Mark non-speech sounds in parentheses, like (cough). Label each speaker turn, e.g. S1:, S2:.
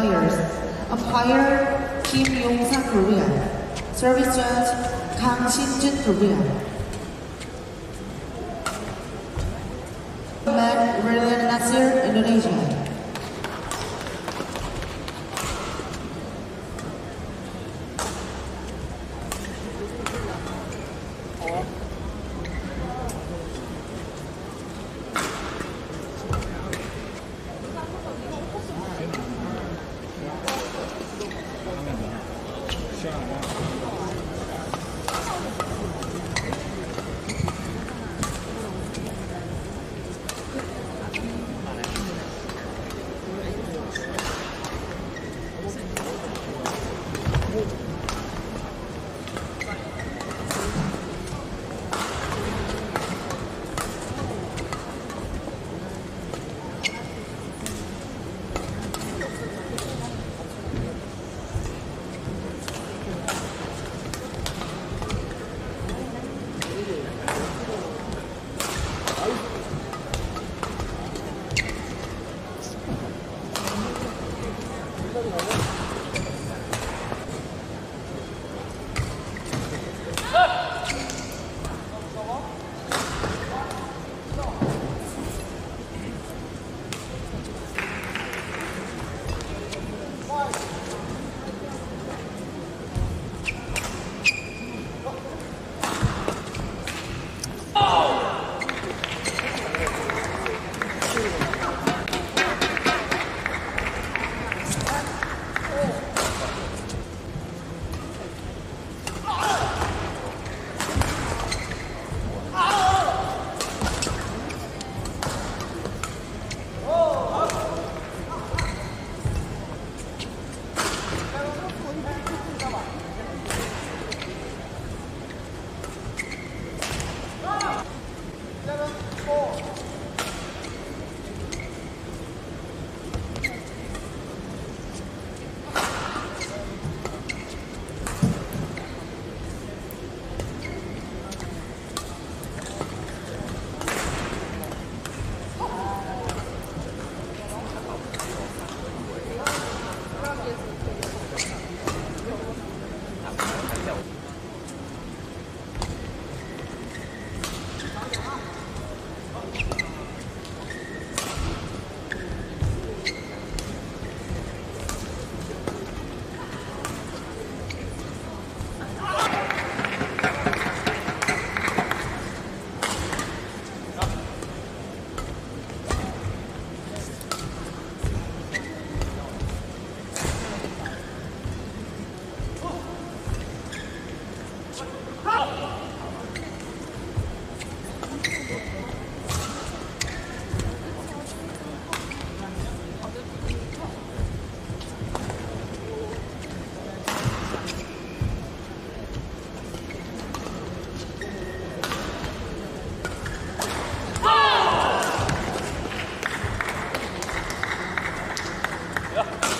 S1: Players. Umpire Kim Yong-sang Korea. Service judge Kang Shin-jun Korea. Man Rilian Nasir Indonesia. shot. 감사합니다. (laughs)